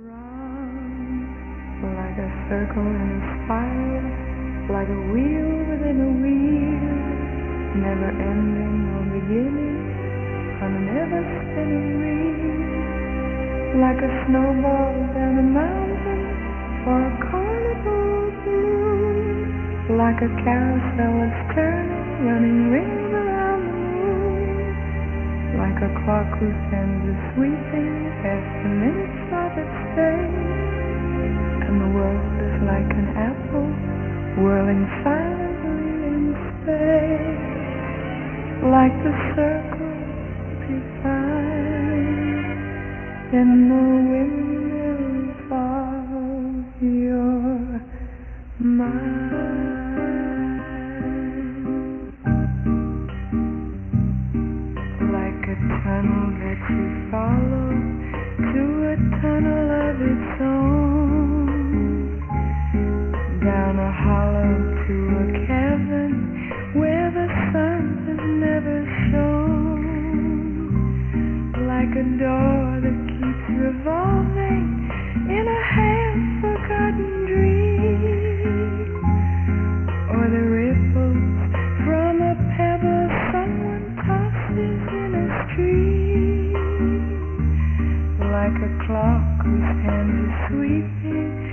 Round like a circle in a spiral, like a wheel within a wheel, never ending or beginning on an ever spinning reel, like a snowball down a mountain or a carnival balloon, like a carousel that's turning, running rings around a clock whose hands are sweeping as the minutes of its day, and the world is like an apple whirling silently in space, like the circle behind in the windmills down a hollow to a cavern where the sun has never shone. Like a door that keeps revolving in a half forgotten dream, or the ripples from a pebble someone tosses in a stream. Like a clock whose hand is sweeping.